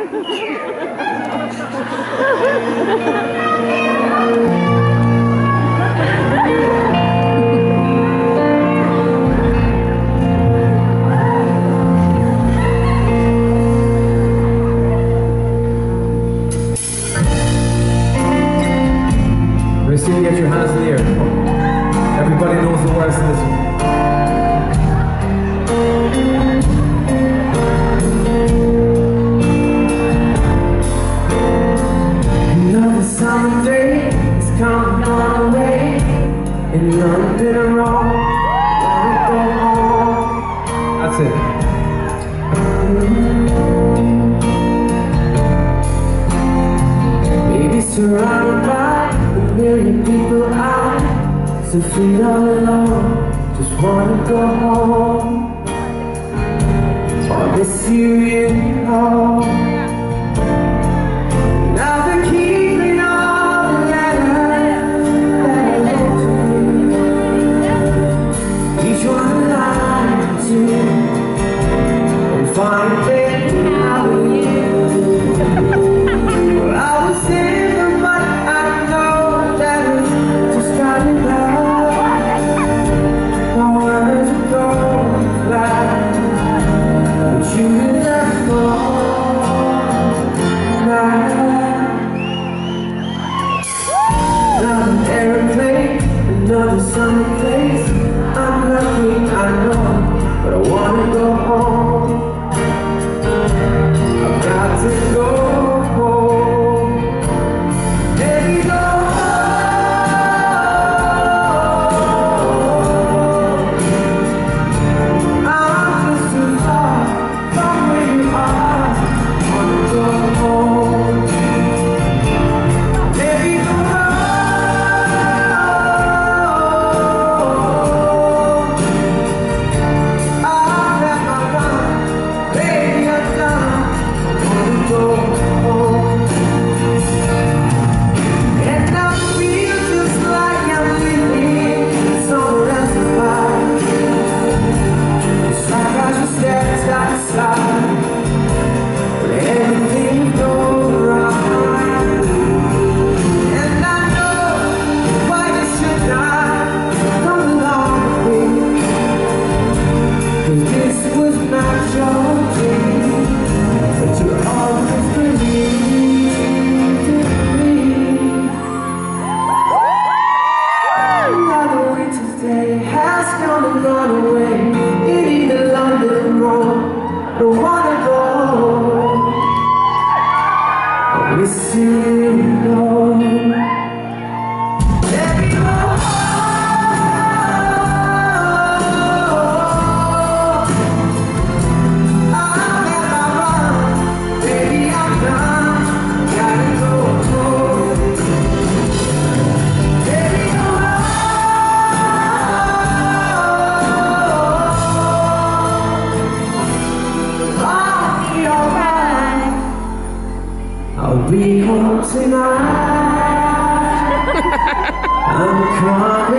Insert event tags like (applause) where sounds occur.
Racine, get your hands in the air. Everybody knows the words to this one. And none did it wrong. That's it. Maybe surrounded by a million people, I so feel alone. Just wanna go home. Wanna see you home. the sunny place I'm lucky, I know But I wanna go home. I've got to go run away the London road. Wanna go. I you. I'll be home tonight. (laughs) I'm coming.